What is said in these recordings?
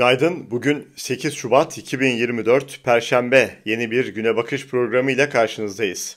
Günaydın. Bugün 8 Şubat 2024 Perşembe yeni bir güne bakış programı ile karşınızdayız.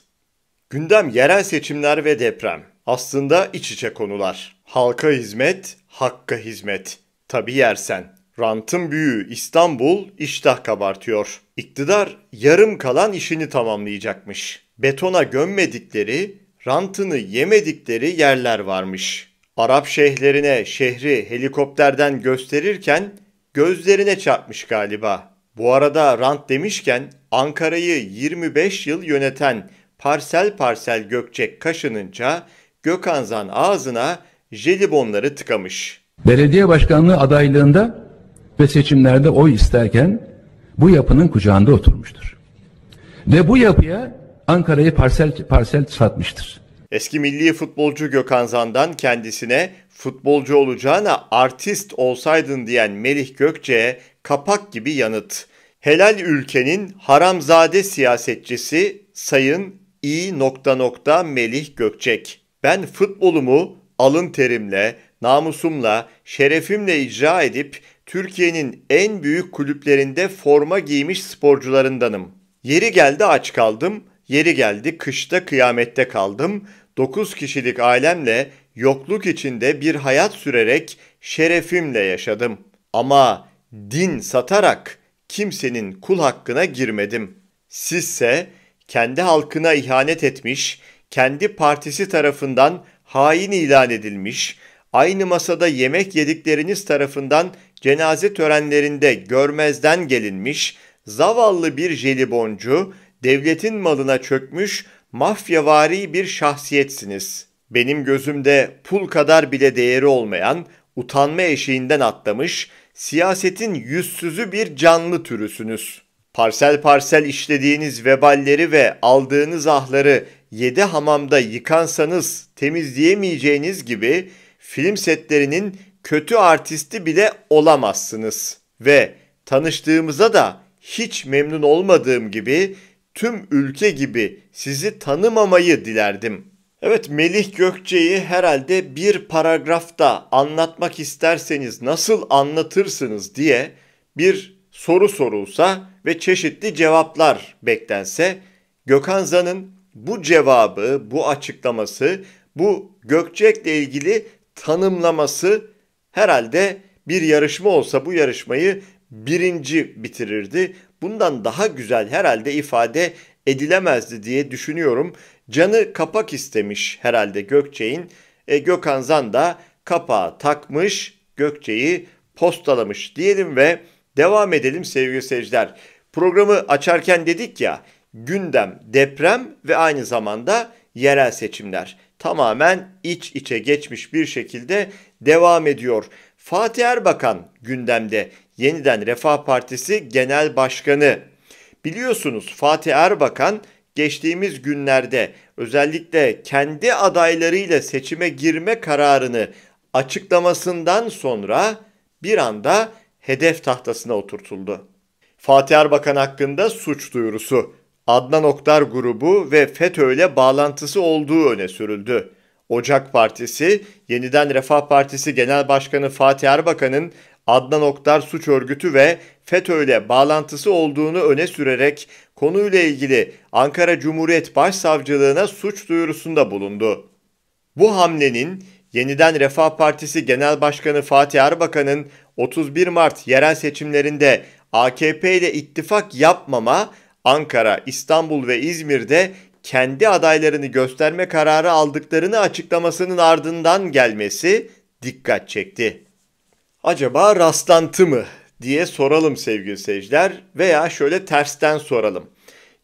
Gündem yerel seçimler ve deprem. Aslında iç içe konular. Halka hizmet, hakka hizmet. Tabi yersen. Rantın büyüğü İstanbul iştah kabartıyor. İktidar yarım kalan işini tamamlayacakmış. Betona gömmedikleri, rantını yemedikleri yerler varmış. Arap şeyhlerine şehri helikopterden gösterirken gözlerine çarpmış galiba. Bu arada rant demişken Ankara'yı 25 yıl yöneten parsel parsel Gökçek kaşınınca Gökhanzan ağzına jelibonları tıkamış. Belediye başkanlığı adaylığında ve seçimlerde oy isterken bu yapının kucağında oturmuştur. Ve bu yapıya Ankara'yı parsel parsel satmıştır. Eski milli futbolcu Gökhan Zan'dan kendisine futbolcu olacağına artist olsaydın diyen Melih Gökçe'ye kapak gibi yanıt. Helal ülkenin haramzade siyasetçisi Sayın İ nokta nokta Melih Gökçek. Ben futbolumu alın terimle, namusumla, şerefimle icra edip Türkiye'nin en büyük kulüplerinde forma giymiş sporcularındanım. Yeri geldi aç kaldım, yeri geldi kışta kıyamette kaldım. 9 kişilik ailemle yokluk içinde bir hayat sürerek şerefimle yaşadım. Ama din satarak kimsenin kul hakkına girmedim. Sizse kendi halkına ihanet etmiş, kendi partisi tarafından hain ilan edilmiş, aynı masada yemek yedikleriniz tarafından cenaze törenlerinde görmezden gelinmiş, zavallı bir jeliboncu, devletin malına çökmüş, mafyavari bir şahsiyetsiniz. Benim gözümde pul kadar bile değeri olmayan, utanma eşiğinden atlamış, siyasetin yüzsüzü bir canlı türüsünüz. Parsel parsel işlediğiniz veballeri ve aldığınız ahları yedi hamamda yıkansanız temizleyemeyeceğiniz gibi film setlerinin kötü artisti bile olamazsınız. Ve tanıştığımıza da hiç memnun olmadığım gibi tüm ülke gibi sizi tanımamayı dilerdim. Evet Melih Gökçe'yi herhalde bir paragrafta anlatmak isterseniz nasıl anlatırsınız diye bir soru sorulsa ve çeşitli cevaplar beklense Gökhan Zan'ın bu cevabı, bu açıklaması, bu Gökçek'le ilgili tanımlaması herhalde bir yarışma olsa bu yarışmayı birinci bitirirdi. Bundan daha güzel herhalde ifade edilemezdi diye düşünüyorum. Canı kapak istemiş herhalde Gökçe'nin. E, Gökhan Zan da kapağı takmış, Gökçe'yi postalamış diyelim ve devam edelim sevgili seyirciler. Programı açarken dedik ya gündem, deprem ve aynı zamanda yerel seçimler tamamen iç içe geçmiş bir şekilde devam ediyor. Fatih Erbakan gündemde yeniden Refah Partisi Genel Başkanı. Biliyorsunuz Fatih Erbakan geçtiğimiz günlerde özellikle kendi adaylarıyla seçime girme kararını açıklamasından sonra bir anda hedef tahtasına oturtuldu. Fatih Erbakan hakkında suç duyurusu, Adnan Oktar grubu ve FETÖ ile bağlantısı olduğu öne sürüldü. Ocak Partisi, Yeniden Refah Partisi Genel Başkanı Fatih Erbakan'ın Adnan Oktar suç örgütü ve FETÖ ile bağlantısı olduğunu öne sürerek konuyla ilgili Ankara Cumhuriyet Başsavcılığına suç duyurusunda bulundu. Bu hamlenin Yeniden Refah Partisi Genel Başkanı Fatih Erbakan'ın 31 Mart yerel seçimlerinde AKP ile ittifak yapmama, Ankara, İstanbul ve İzmir'de kendi adaylarını gösterme kararı aldıklarını açıklamasının ardından gelmesi dikkat çekti. Acaba rastlantı mı diye soralım sevgili seyirciler veya şöyle tersten soralım.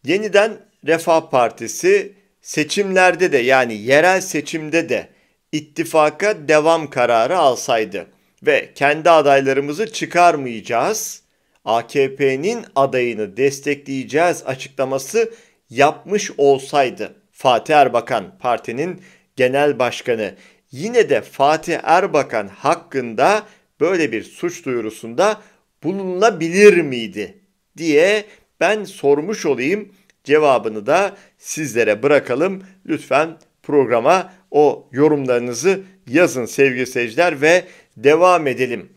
Yeniden Refah Partisi seçimlerde de yani yerel seçimde de ittifaka devam kararı alsaydı ve kendi adaylarımızı çıkarmayacağız, AKP'nin adayını destekleyeceğiz açıklaması yapmış olsaydı Fatih Erbakan partinin genel başkanı yine de Fatih Erbakan hakkında böyle bir suç duyurusunda bulunabilir miydi diye ben sormuş olayım. Cevabını da sizlere bırakalım. Lütfen programa o yorumlarınızı yazın sevgili seyirciler ve devam edelim.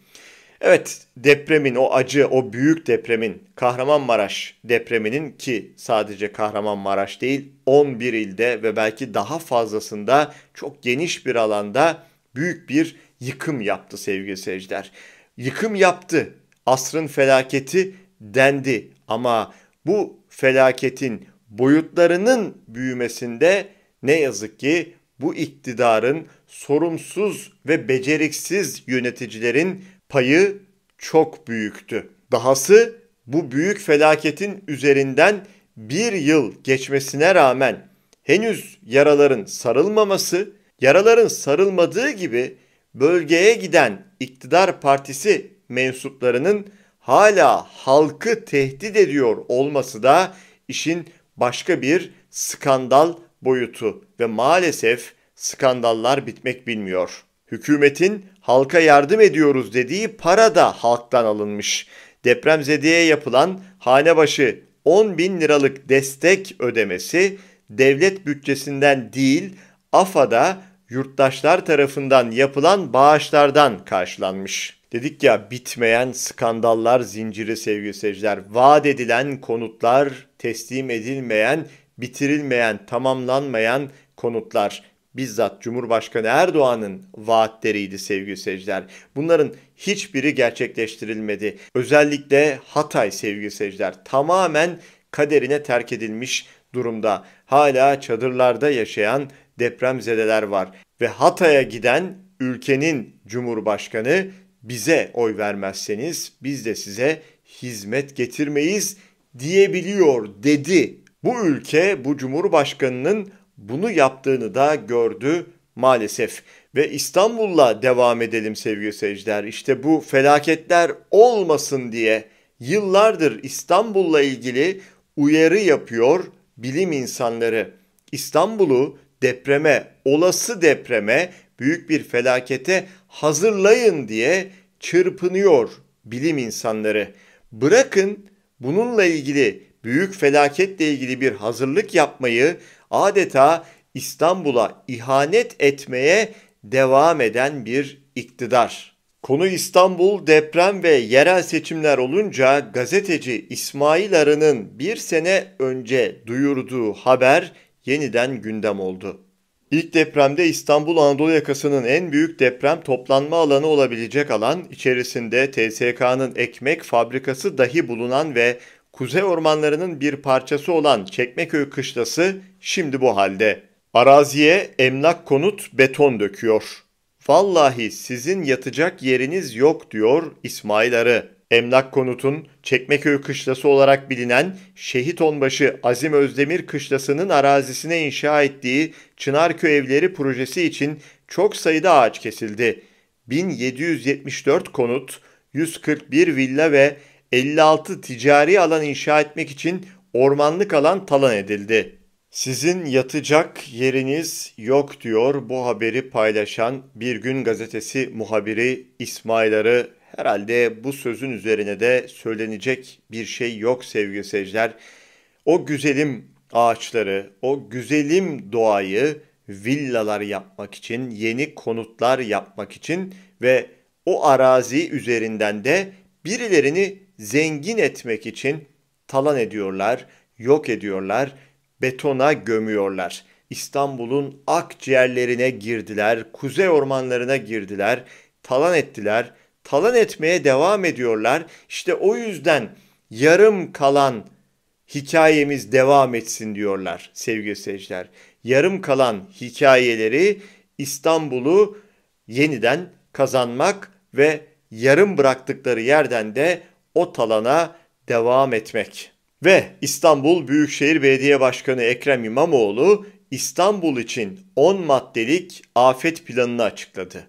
Evet depremin o acı o büyük depremin Kahramanmaraş depreminin ki sadece Kahramanmaraş değil 11 ilde ve belki daha fazlasında çok geniş bir alanda büyük bir yıkım yaptı sevgili seyirciler. Yıkım yaptı. Asrın felaketi dendi ama bu felaketin boyutlarının büyümesinde ne yazık ki bu iktidarın sorumsuz ve beceriksiz yöneticilerin payı çok büyüktü. Dahası bu büyük felaketin üzerinden bir yıl geçmesine rağmen henüz yaraların sarılmaması, yaraların sarılmadığı gibi bölgeye giden iktidar partisi mensuplarının hala halkı tehdit ediyor olması da işin başka bir skandal boyutu ve maalesef skandallar bitmek bilmiyor. Hükümetin halka yardım ediyoruz dediği para da halktan alınmış. Depremzedeye yapılan hane başı 10 bin liralık destek ödemesi devlet bütçesinden değil AFA'da yurttaşlar tarafından yapılan bağışlardan karşılanmış. Dedik ya bitmeyen skandallar zinciri sevgili seyirciler. Vaat edilen konutlar, teslim edilmeyen, bitirilmeyen, tamamlanmayan konutlar bizzat Cumhurbaşkanı Erdoğan'ın vaatleriydi sevgili seyirciler. Bunların hiçbiri gerçekleştirilmedi. Özellikle Hatay sevgili seyirciler tamamen kaderine terk edilmiş durumda. Hala çadırlarda yaşayan depremzedeler var ve Hatay'a giden ülkenin cumhurbaşkanı bize oy vermezseniz biz de size hizmet getirmeyiz diyebiliyor dedi. Bu ülke bu cumhurbaşkanının bunu yaptığını da gördü maalesef. Ve İstanbul'la devam edelim sevgili seyirciler. İşte bu felaketler olmasın diye yıllardır İstanbul'la ilgili uyarı yapıyor bilim insanları. İstanbul'u depreme, olası depreme, büyük bir felakete hazırlayın diye çırpınıyor bilim insanları. Bırakın bununla ilgili büyük felaketle ilgili bir hazırlık yapmayı adeta İstanbul'a ihanet etmeye devam eden bir iktidar. Konu İstanbul deprem ve yerel seçimler olunca gazeteci İsmail Arı'nın bir sene önce duyurduğu haber yeniden gündem oldu. İlk depremde İstanbul Anadolu yakasının en büyük deprem toplanma alanı olabilecek alan içerisinde TSK'nın ekmek fabrikası dahi bulunan ve kuzey ormanlarının bir parçası olan Çekmeköy kışlası şimdi bu halde. Araziye emlak konut beton döküyor. Vallahi sizin yatacak yeriniz yok diyor İsmail Arı. Emlak Konut'un Çekmeköy Kışlası olarak bilinen Şehit Onbaşı Azim Özdemir Kışlası'nın arazisine inşa ettiği Çınarköy Evleri projesi için çok sayıda ağaç kesildi. 1774 konut, 141 villa ve 56 ticari alan inşa etmek için ormanlık alan talan edildi. Sizin yatacak yeriniz yok diyor bu haberi paylaşan Bir Gün Gazetesi muhabiri İsmail Arı. Herhalde bu sözün üzerine de söylenecek bir şey yok sevgili seyirciler. O güzelim ağaçları, o güzelim doğayı villalar yapmak için, yeni konutlar yapmak için ve o arazi üzerinden de birilerini zengin etmek için talan ediyorlar, yok ediyorlar, betona gömüyorlar. İstanbul'un akciğerlerine girdiler, kuzey ormanlarına girdiler, talan ettiler, talan etmeye devam ediyorlar. İşte o yüzden yarım kalan hikayemiz devam etsin diyorlar sevgili seyirciler. Yarım kalan hikayeleri İstanbul'u yeniden kazanmak ve yarım bıraktıkları yerden de o talana devam etmek. Ve İstanbul Büyükşehir Belediye Başkanı Ekrem İmamoğlu İstanbul için 10 maddelik afet planını açıkladı.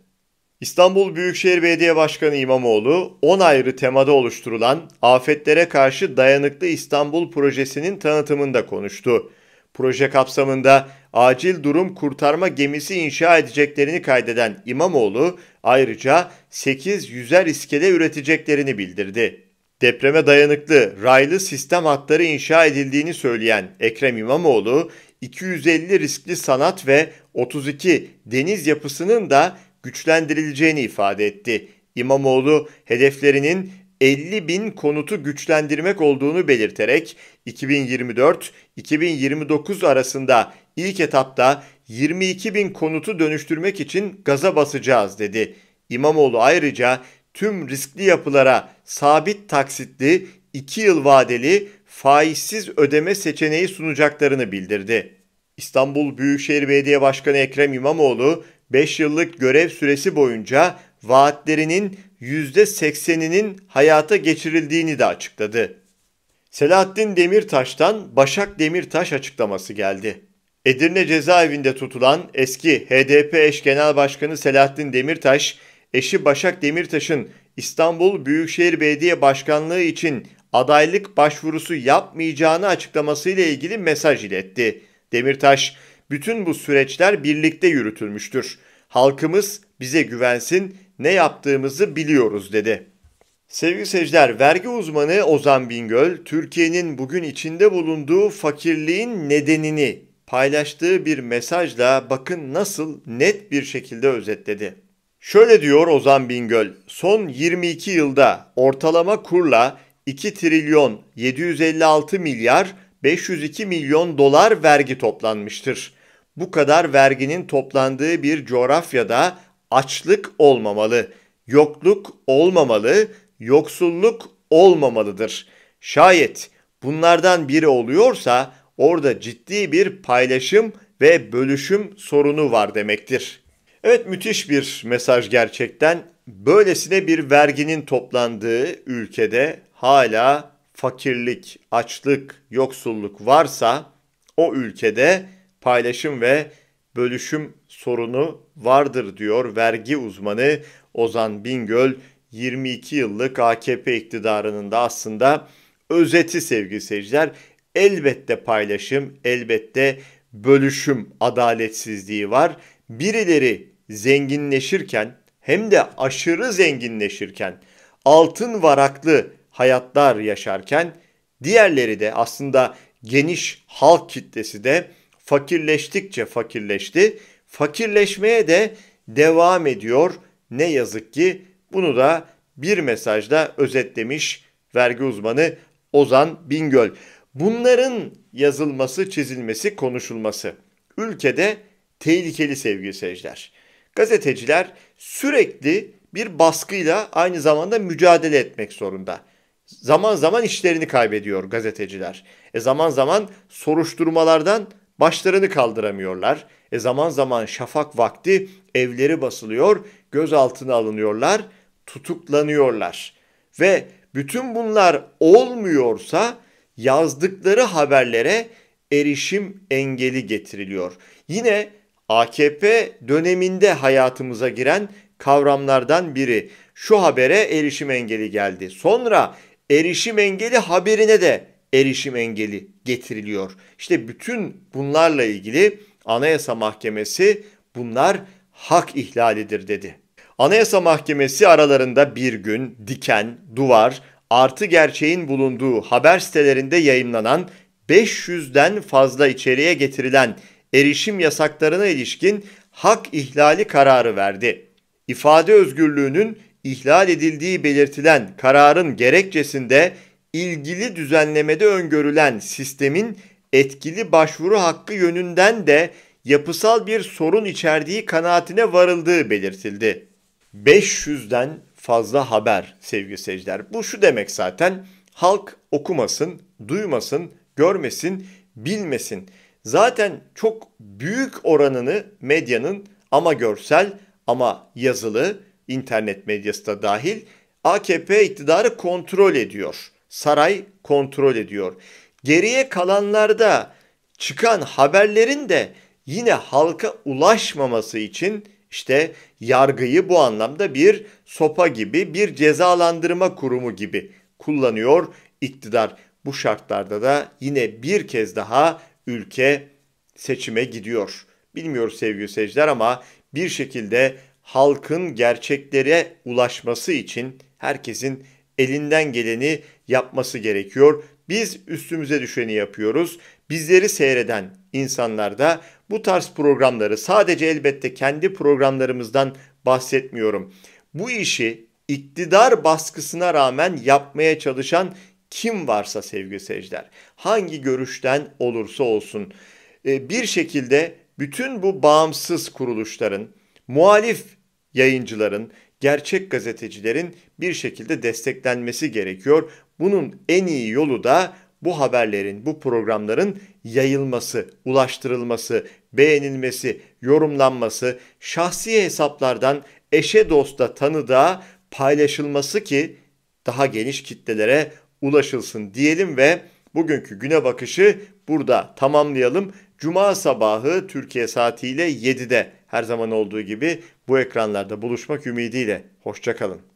İstanbul Büyükşehir Belediye Başkanı İmamoğlu 10 ayrı temada oluşturulan Afetlere Karşı Dayanıklı İstanbul projesinin tanıtımında konuştu. Proje kapsamında acil durum kurtarma gemisi inşa edeceklerini kaydeden İmamoğlu ayrıca 8 yüzer iskele üreteceklerini bildirdi depreme dayanıklı raylı sistem hatları inşa edildiğini söyleyen Ekrem İmamoğlu, 250 riskli sanat ve 32 deniz yapısının da güçlendirileceğini ifade etti. İmamoğlu hedeflerinin 50 bin konutu güçlendirmek olduğunu belirterek 2024-2029 arasında ilk etapta 22 bin konutu dönüştürmek için gaza basacağız dedi. İmamoğlu ayrıca tüm riskli yapılara sabit taksitli 2 yıl vadeli faizsiz ödeme seçeneği sunacaklarını bildirdi. İstanbul Büyükşehir Belediye Başkanı Ekrem İmamoğlu 5 yıllık görev süresi boyunca vaatlerinin %80'inin hayata geçirildiğini de açıkladı. Selahattin Demirtaş'tan Başak Demirtaş açıklaması geldi. Edirne cezaevinde tutulan eski HDP eş genel başkanı Selahattin Demirtaş, eşi Başak Demirtaş'ın İstanbul Büyükşehir Belediye Başkanlığı için adaylık başvurusu yapmayacağını açıklamasıyla ilgili mesaj iletti. Demirtaş, bütün bu süreçler birlikte yürütülmüştür. Halkımız bize güvensin, ne yaptığımızı biliyoruz dedi. Sevgili seyirciler, vergi uzmanı Ozan Bingöl, Türkiye'nin bugün içinde bulunduğu fakirliğin nedenini paylaştığı bir mesajla bakın nasıl net bir şekilde özetledi. Şöyle diyor Ozan Bingöl, son 22 yılda ortalama kurla 2 trilyon 756 milyar 502 milyon dolar vergi toplanmıştır. Bu kadar verginin toplandığı bir coğrafyada açlık olmamalı, yokluk olmamalı, yoksulluk olmamalıdır. Şayet bunlardan biri oluyorsa orada ciddi bir paylaşım ve bölüşüm sorunu var demektir. Evet müthiş bir mesaj gerçekten. Böylesine bir verginin toplandığı ülkede hala fakirlik, açlık, yoksulluk varsa o ülkede paylaşım ve bölüşüm sorunu vardır diyor vergi uzmanı Ozan Bingöl 22 yıllık AKP iktidarının da aslında özeti sevgili seyirciler. Elbette paylaşım, elbette bölüşüm adaletsizliği var. Birileri zenginleşirken hem de aşırı zenginleşirken altın varaklı hayatlar yaşarken diğerleri de aslında geniş halk kitlesi de fakirleştikçe fakirleşti. Fakirleşmeye de devam ediyor. Ne yazık ki bunu da bir mesajda özetlemiş vergi uzmanı Ozan Bingöl. Bunların yazılması, çizilmesi, konuşulması ülkede tehlikeli sevgili seyirciler. Gazeteciler sürekli bir baskıyla aynı zamanda mücadele etmek zorunda. Zaman zaman işlerini kaybediyor gazeteciler. E zaman zaman soruşturmalardan başlarını kaldıramıyorlar. E zaman zaman şafak vakti evleri basılıyor, gözaltına alınıyorlar, tutuklanıyorlar. Ve bütün bunlar olmuyorsa yazdıkları haberlere erişim engeli getiriliyor. Yine AKP döneminde hayatımıza giren kavramlardan biri. Şu habere erişim engeli geldi. Sonra erişim engeli haberine de erişim engeli getiriliyor. İşte bütün bunlarla ilgili Anayasa Mahkemesi bunlar hak ihlalidir dedi. Anayasa Mahkemesi aralarında bir gün diken, duvar, artı gerçeğin bulunduğu haber sitelerinde yayınlanan 500'den fazla içeriğe getirilen erişim yasaklarına ilişkin hak ihlali kararı verdi. İfade özgürlüğünün ihlal edildiği belirtilen kararın gerekçesinde ilgili düzenlemede öngörülen sistemin etkili başvuru hakkı yönünden de yapısal bir sorun içerdiği kanaatine varıldığı belirtildi. 500'den fazla haber sevgili seyirciler. Bu şu demek zaten halk okumasın, duymasın, görmesin, bilmesin. Zaten çok büyük oranını medyanın ama görsel ama yazılı, internet medyası da dahil AKP iktidarı kontrol ediyor. Saray kontrol ediyor. Geriye kalanlarda çıkan haberlerin de yine halka ulaşmaması için işte yargıyı bu anlamda bir sopa gibi, bir cezalandırma kurumu gibi kullanıyor iktidar. Bu şartlarda da yine bir kez daha ülke seçime gidiyor. Bilmiyoruz sevgili seyirciler ama bir şekilde halkın gerçeklere ulaşması için herkesin elinden geleni yapması gerekiyor. Biz üstümüze düşeni yapıyoruz. Bizleri seyreden insanlar da bu tarz programları sadece elbette kendi programlarımızdan bahsetmiyorum. Bu işi iktidar baskısına rağmen yapmaya çalışan kim varsa sevgili seyirciler, hangi görüşten olursa olsun e, bir şekilde bütün bu bağımsız kuruluşların, muhalif yayıncıların, gerçek gazetecilerin bir şekilde desteklenmesi gerekiyor. Bunun en iyi yolu da bu haberlerin, bu programların yayılması, ulaştırılması, beğenilmesi, yorumlanması, şahsi hesaplardan eşe dosta tanıdığa paylaşılması ki daha geniş kitlelere ulaşılsın diyelim ve bugünkü güne bakışı burada tamamlayalım. Cuma sabahı Türkiye saatiyle 7'de her zaman olduğu gibi bu ekranlarda buluşmak ümidiyle. Hoşçakalın.